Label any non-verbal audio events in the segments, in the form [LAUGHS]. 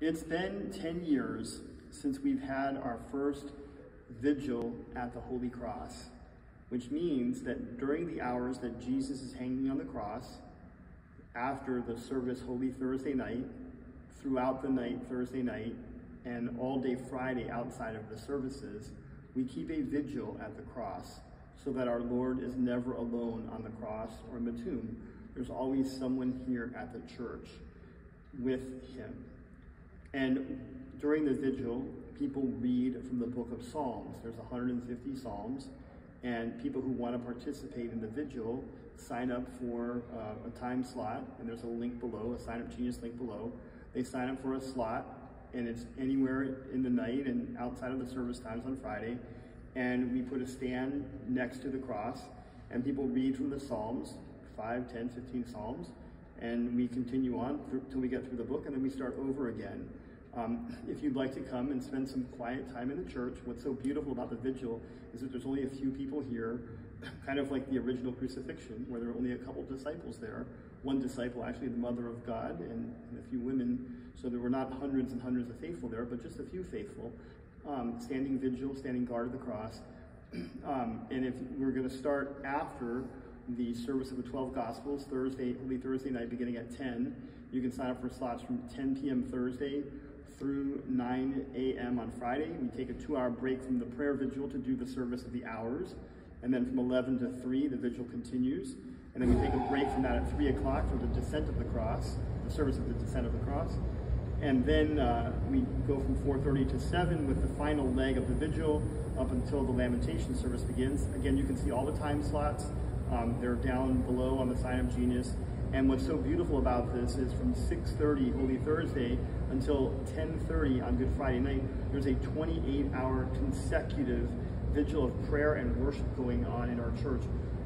It's been 10 years since we've had our first vigil at the Holy Cross, which means that during the hours that Jesus is hanging on the cross, after the service Holy Thursday night, throughout the night Thursday night, and all day Friday outside of the services, we keep a vigil at the cross so that our Lord is never alone on the cross or in the tomb. There's always someone here at the church with him. And during the vigil, people read from the book of Psalms. There's 150 Psalms, and people who want to participate in the vigil sign up for uh, a time slot, and there's a link below, a SignUpGenius link below. They sign up for a slot, and it's anywhere in the night and outside of the service times on Friday. And we put a stand next to the cross, and people read from the Psalms, 5, 10, 15 Psalms, and we continue on until we get through the book, and then we start over again. Um, [LAUGHS] if you'd like to come and spend some quiet time in the church, what's so beautiful about the vigil is that there's only a few people here, [LAUGHS] kind of like the original crucifixion, where there were only a couple disciples there. One disciple, actually the mother of God, and, and a few women. So there were not hundreds and hundreds of faithful there, but just a few faithful, um, standing vigil, standing guard of the cross. [CLEARS THROAT] Um, and if we're going to start after the service of the 12 Gospels, Thursday, Holy Thursday night, beginning at 10, you can sign up for slots from 10 p.m. Thursday through 9 a.m. on Friday. We take a two hour break from the prayer vigil to do the service of the hours. And then from 11 to 3, the vigil continues. And then we take a break from that at 3 o'clock for the descent of the cross, the service of the descent of the cross. And then uh, we go from 4.30 to 7 with the final leg of the vigil up until the lamentation service begins. Again, you can see all the time slots. Um, they're down below on the SignUpGenius. And what's so beautiful about this is from 6.30 Holy Thursday until 10.30 on Good Friday night, there's a 28-hour consecutive vigil of prayer and worship going on in our church.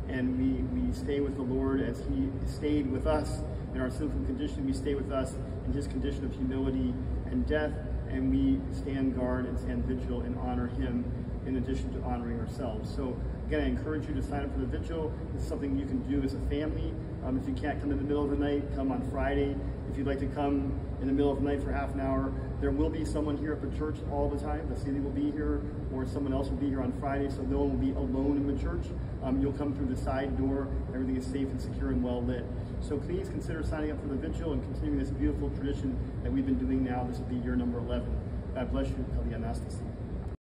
And we, we stay with the Lord as he stayed with us in our sinful condition. We stay with us in his condition of humility and death. And we stand guard and stand vigil and honor him in addition to honoring ourselves. So again, I encourage you to sign up for the vigil. It's something you can do as a family. Um, if you can't come in the middle of the night, come on Friday. If you'd like to come in the middle of the night for half an hour, there will be someone here at the church all the time. The city will be here, or someone else will be here on Friday, so no one will be alone in the church. Um, you'll come through the side door. Everything is safe and secure and well lit. So please consider signing up for the vigil and continuing this beautiful tradition that we've been doing now. This will be year number 11. God bless you. Kali Anastasi.